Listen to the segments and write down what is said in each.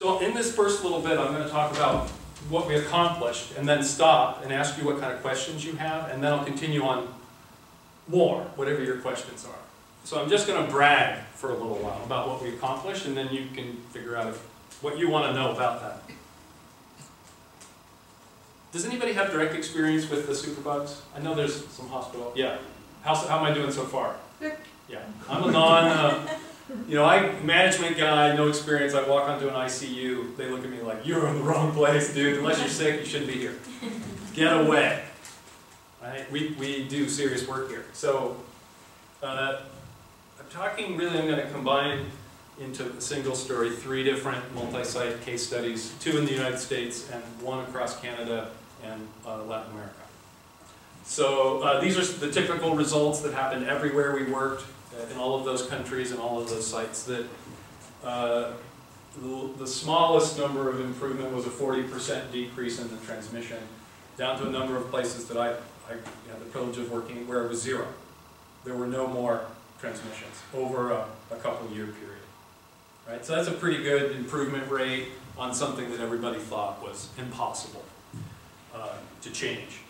So in this first little bit, I'm going to talk about what we accomplished and then stop and ask you what kind of questions you have, and then I'll continue on more, whatever your questions are. So I'm just going to brag for a little while about what we accomplished, and then you can figure out if, what you want to know about that. Does anybody have direct experience with the superbugs? I know there's some hospital. Yeah. How's, how am I doing so far? Good. Yeah. I'm a non, uh, you know, I management guy, no experience. I walk onto an ICU. They look at me like, "You're in the wrong place, dude. Unless you're sick, you shouldn't be here. Get away." Right? We we do serious work here. So, uh, I'm talking really. I'm going to combine into a single story three different multi-site case studies: two in the United States and one across Canada and uh, Latin America. So uh, these are the typical results that happened everywhere we worked in all of those countries and all of those sites that uh, the, the, smallest number of improvement was a 40% decrease in the transmission, down to a number of places that I, I had the privilege of working where it was zero. There were no more transmissions over a, a couple year period. Right? So that's a pretty good improvement rate on something that everybody thought was impossible uh, to change.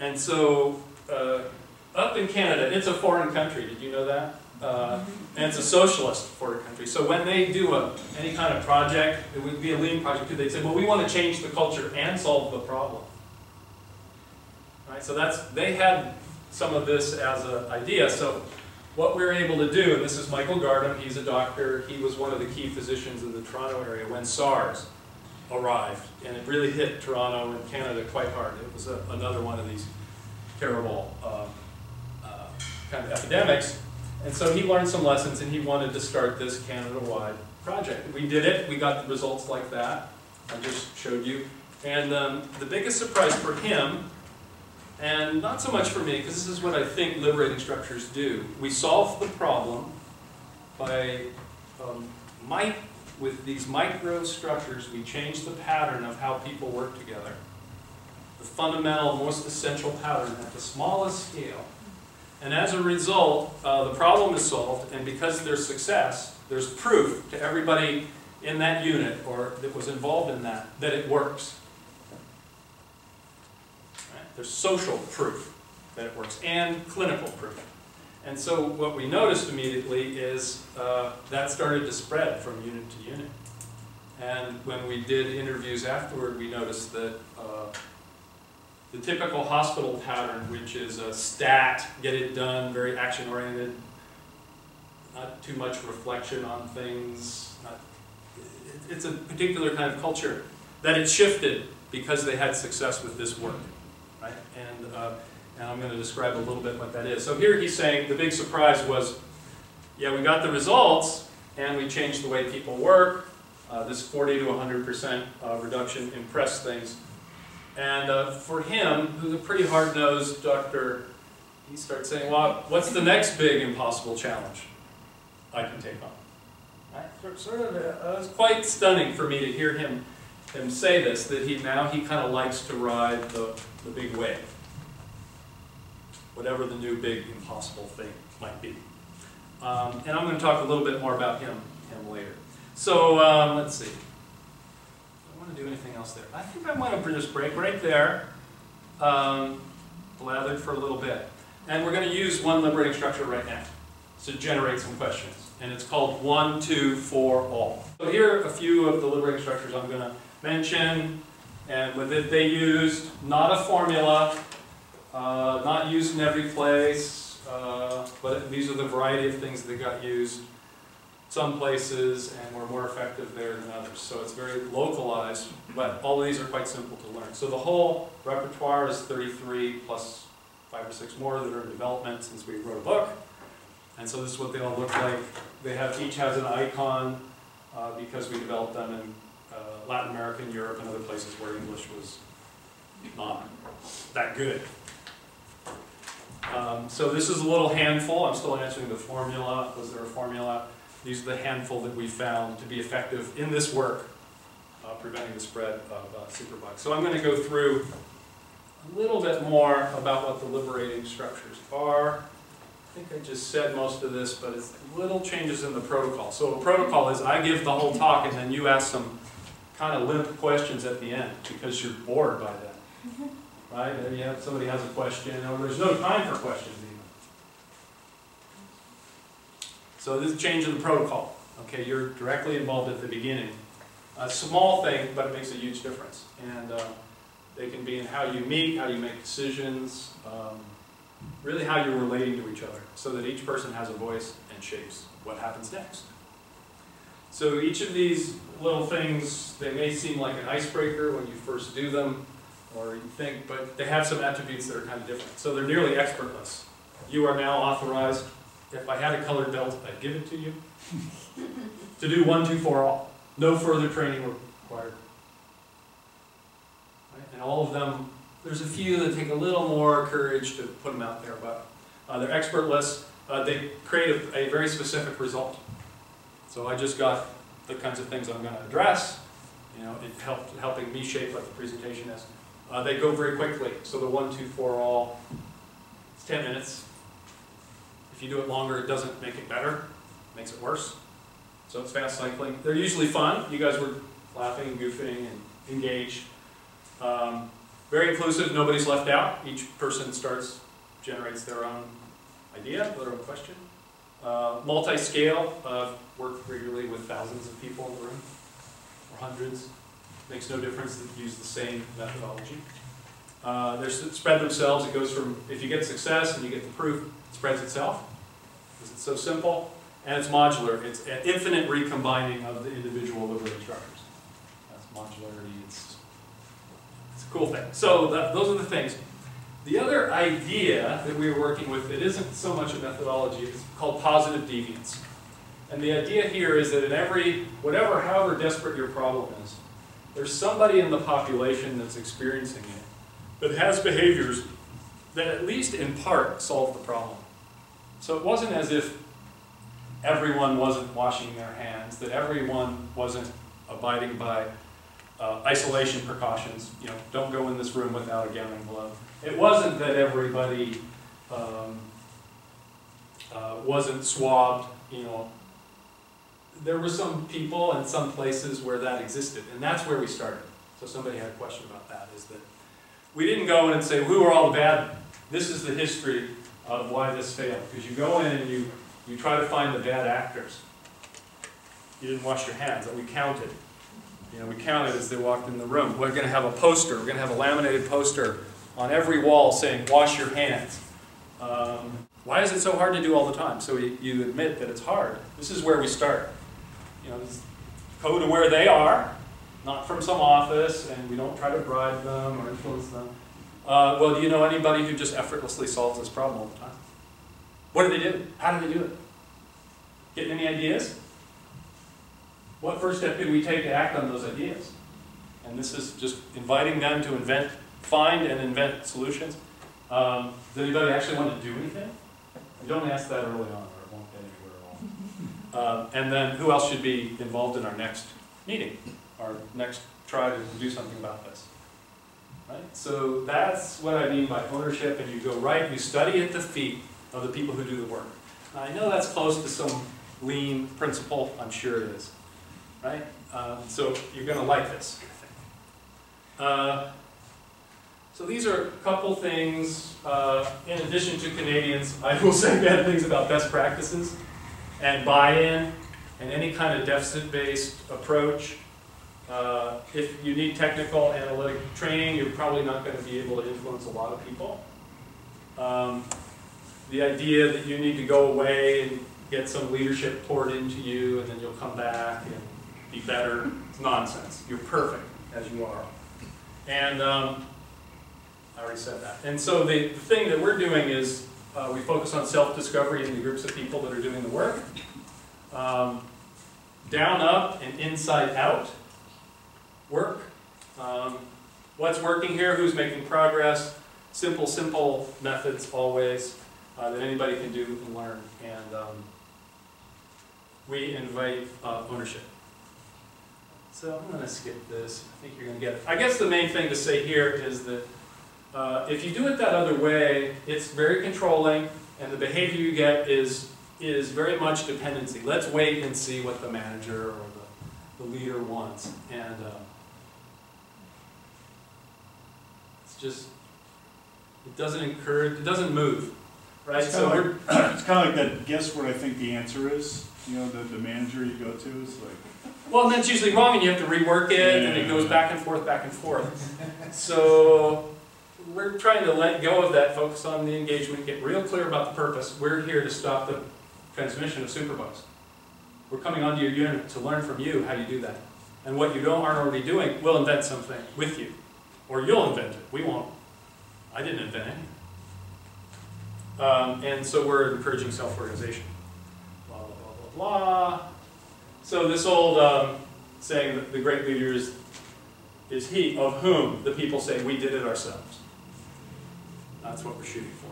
And so uh, up in Canada, it's a foreign country. Did you know that? Uh, and it's a socialist foreign country. So when they do a, any kind of project, it would be a lean project too, they'd say, well, we want to change the culture and solve the problem. Right? So that's, they had some of this as an idea. So what we are able to do, and this is Michael Gardam, he's a doctor, he was one of the key physicians in the Toronto area when SARS arrived. And it really hit Toronto and Canada quite hard. It was a, another one of these terrible um, kind of epidemics. And so he learned some lessons and he wanted to start this Canada-wide project. We did it, we got the results like that, I just showed you. And um, the biggest surprise for him, and not so much for me, because this is what I think liberating structures do. We solve the problem by, um, with these micro structures, we change the pattern of how people work together. The fundamental, most essential pattern at the smallest scale and as a result, uh, the problem is solved, and because there's success, there's proof to everybody in that unit or that was involved in that that it works. Right? There's social proof that it works and clinical proof. And so what we noticed immediately is uh, that started to spread from unit to unit. And when we did interviews afterward, we noticed that uh, the typical hospital pattern, which is a stat, get it done, very action-oriented, not too much reflection on things. Not, it's a particular kind of culture that it shifted because they had success with this work, right? And, uh, and I'm going to describe a little bit what that is. So here he's saying the big surprise was, yeah, we got the results and we changed the way people work. Uh, this 40 to 100% uh, reduction impressed things. And uh, for him, who's a pretty hard-nosed doctor, he starts saying, well, what's the next big impossible challenge I can take on? Right? Sort of, uh, it was quite stunning for me to hear him, him say this, that he now he kind of likes to ride the, the big wave. Whatever the new big impossible thing might be. Um, and I'm going to talk a little bit more about him, him later. So um, let's see Do I want to do anything else there. I think I want to just break right there, um, blathered for a little bit. And we're going to use one liberating structure right now to generate some questions. And it's called one, two, four, all. So here are a few of the liberating structures I'm going to mention. And with it they used not a formula, uh, not used in every place, uh, but these are the variety of things that got used some places and we're more effective there than others. So it's very localized, but all of these are quite simple to learn. So the whole repertoire is 33 plus five or six more that are in development since we wrote a book. And so this is what they all look like. They have each has an icon uh, because we developed them in uh, Latin America and Europe and other places where English was not that good. Um, so this is a little handful. I'm still answering the formula. Was there a formula? These are the handful that we found to be effective in this work, uh, preventing the spread of uh, superbugs. So I'm going to go through a little bit more about what the liberating structures are. I think I just said most of this, but it's little changes in the protocol. So a protocol is I give the whole talk and then you ask some kind of limp questions at the end because you're bored by then. Right? And you have, somebody has a question, or there's no time for questions even. So this is change in the protocol. Okay, you're directly involved at the beginning. A small thing, but it makes a huge difference. And uh, they can be in how you meet, how you make decisions, um, really how you're relating to each other, so that each person has a voice and shapes what happens next. So each of these little things, they may seem like an icebreaker when you first do them, or you think, but they have some attributes that are kind of different. So they're nearly expertless. You are now authorized, if I had a colored belt, I'd give it to you, to do one, two, four, all. No further training required. Right? And all of them, there's a few that take a little more courage to put them out there, but uh, they're expertless. Uh, they create a, a very specific result. So I just got the kinds of things I'm going to address. You know, it helped helping me shape what the presentation is. Uh, they go very quickly. So the one, two, four, all, it's 10 minutes. If you do it longer, it doesn't make it better, it makes it worse. So it's fast cycling. They're usually fun. You guys were laughing and goofing and engaged. Um, very inclusive, nobody's left out. Each person starts, generates their own idea, their own question. Uh, multi-scale, uh, work regularly with thousands of people in the room, or hundreds. Makes no difference that you use the same methodology. Uh, they spread themselves. It goes from, if you get success and you get the proof, it spreads itself. Because it's so simple. And it's modular. It's an infinite recombining of the individual liberated structures. That's modularity. It's, it's a cool thing. So that, those are the things. The other idea that we are working with, it isn't so much a methodology, it's called positive deviance. And the idea here is that in every, whatever, however desperate your problem is, there's somebody in the population that's experiencing it that has behaviors that at least in part solve the problem. So it wasn't as if everyone wasn't washing their hands, that everyone wasn't abiding by uh, isolation precautions. You know, don't go in this room without a gown and glove. It wasn't that everybody um, uh, wasn't swabbed, you know, there were some people and some places where that existed, and that's where we started. So somebody had a question about that, is that we didn't go in and say, who are all bad, this is the history of why this failed. Because you go in and you, you try to find the bad actors. You didn't wash your hands, and we counted. You know, we counted as they walked in the room. We're going to have a poster, we're going to have a laminated poster on every wall saying, wash your hands. Um, why is it so hard to do all the time? So you, you admit that it's hard. This is where we start you know, go to where they are, not from some office, and we don't try to bribe them or influence them. Uh, well, do you know anybody who just effortlessly solves this problem all the time? What do they do? How do they do it? Getting any ideas? What first step did we take to act on those ideas? And this is just inviting them to invent, find and invent solutions. Um, does anybody actually want to do anything? You don't ask that early on. Uh, and then who else should be involved in our next meeting, our next try to do something about this? Right? So that's what I mean by ownership, and you go right, you study at the feet of the people who do the work. Now, I know that's close to some lean principle, I'm sure it is. Right? Um, so you're going to like this. Uh, so these are a couple things, uh, in addition to Canadians, I will say bad things about best practices and buy-in and any kind of deficit-based approach. Uh, if you need technical analytic training, you're probably not going to be able to influence a lot of people. Um, the idea that you need to go away and get some leadership poured into you and then you'll come back and be better, it's nonsense. You're perfect as you are. And um, I already said that. And so the, the thing that we're doing is uh, we focus on self-discovery in the groups of people that are doing the work. Um, down, up, and inside out work. Um, what's working here? Who's making progress? Simple, simple methods always uh, that anybody can do and learn. And um, we invite uh, ownership. So I'm going to skip this. I think you're going to get it. I guess the main thing to say here is that uh, if you do it that other way, it's very controlling And the behavior you get is, is very much dependency. Let's wait and see what the manager or the, the leader wants. And uh, it's just, it doesn't encourage, it doesn't move, right? It's So kind of like, it's kind of like that, guess what I think the answer is? You know, the, the manager you go to is like, Well, and that's usually wrong, and you have to rework it, and it goes back and forth, back and forth. So, we're trying to let go of that, focus on the engagement, get real clear about the purpose. We're here to stop the transmission of superbugs. We're coming onto your unit to learn from you how you do that. And what you don't aren't already doing, we'll invent something with you. Or you'll invent it, we won't. I didn't invent anything. Um, and so we're encouraging self-organization. Blah, blah, blah, blah, blah. So this old um, saying that the great leader is, is he of whom the people say we did it ourselves. That's what we're shooting for.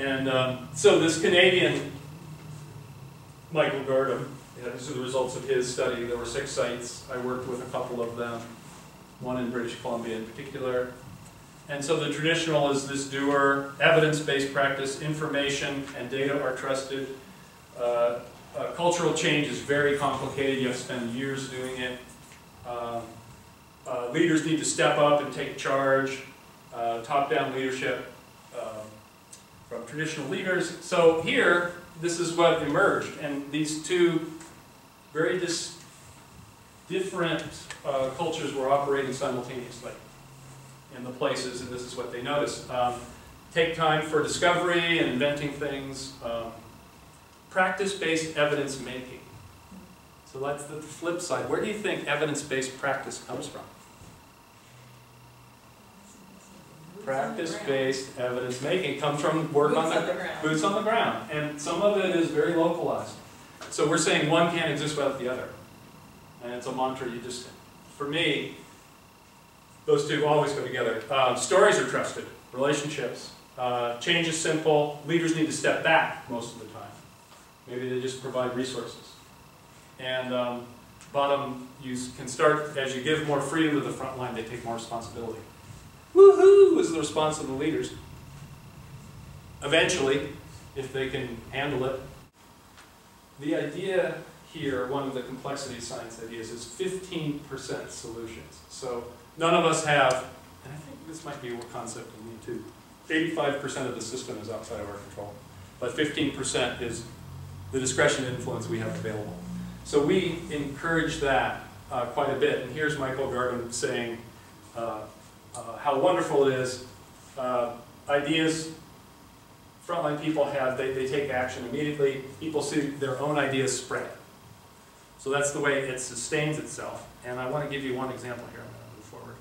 And um, so this Canadian Michael Gardam, yeah, these are the results of his study. There were six sites. I worked with a couple of them, one in British Columbia in particular. And so the traditional is this doer, evidence-based practice, information and data are trusted. Uh, uh, cultural change is very complicated. You have to spend years doing it. Um, uh, leaders need to step up and take charge. Uh, top-down leadership um, from traditional leaders. So here, this is what emerged, and these two very dis different uh, cultures were operating simultaneously in the places, and this is what they noticed. Um, take time for discovery and inventing things. Um, practice-based evidence making. So that's the flip side. Where do you think evidence-based practice comes from? Practice-based evidence making comes from work on Boots the, on the ground. boots on the ground, and some of it is very localized. So we're saying one can't exist without the other, and it's a mantra you just. For me, those two always go together. Uh, stories are trusted, relationships. Uh, change is simple. Leaders need to step back most of the time. Maybe they just provide resources. And um, bottom, you can start as you give more freedom to the front line, they take more responsibility. Woohoo is the response of the leaders. Eventually, if they can handle it. The idea here, one of the complexity science ideas, is 15% solutions. So none of us have, and I think this might be a concept in me too, 85% of the system is outside of our control, but 15% is the discretion influence we have available. So we encourage that uh, quite a bit. And here's Michael Gardam saying uh, uh, how wonderful it is. Uh, ideas frontline people have, they, they take action immediately. People see their own ideas spread. So that's the way it sustains itself. And I want to give you one example here. I'm going to move forward.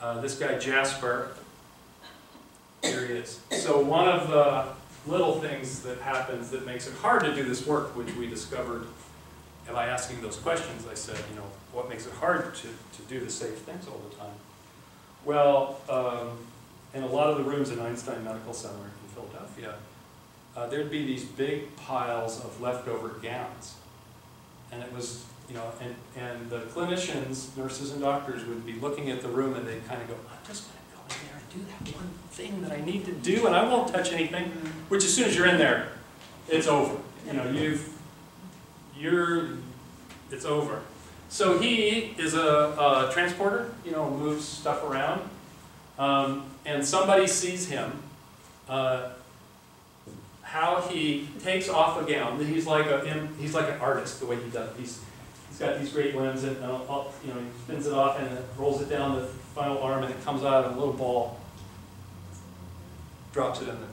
Uh, this guy Jasper, here he is. So one of the little things that happens that makes it hard to do this work, which we discovered and by asking those questions, I said, you know, what makes it hard to, to do the safe things all the time? Well, um, in a lot of the rooms at Einstein Medical Center in Philadelphia, uh, there'd be these big piles of leftover gowns. And it was, you know, and, and the clinicians, nurses and doctors would be looking at the room and they'd kind of go, I'm just going to go in there and do that one thing that I need to do and I won't touch anything. Which as soon as you're in there, it's over. You know, you've, you're, it's over. So he is a, a transporter, you know, moves stuff around. Um, and somebody sees him, uh, how he takes off a gown. He's like a, he's like an artist the way he does. it. He's, he's got these great limbs and, uh, you know, he spins it off and it rolls it down the final arm and it comes out in a little ball. Drops it in the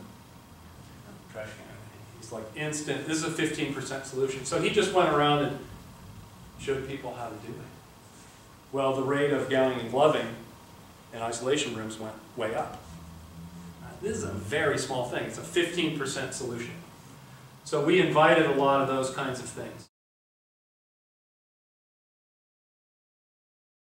trash can. He's like instant, this is a 15% solution. So he just went around and showed people how to do it. Well, the rate of gowning and gloving in isolation rooms went way up. Uh, This is a very small thing. It's a 15% solution. So we invited a lot of those kinds of things.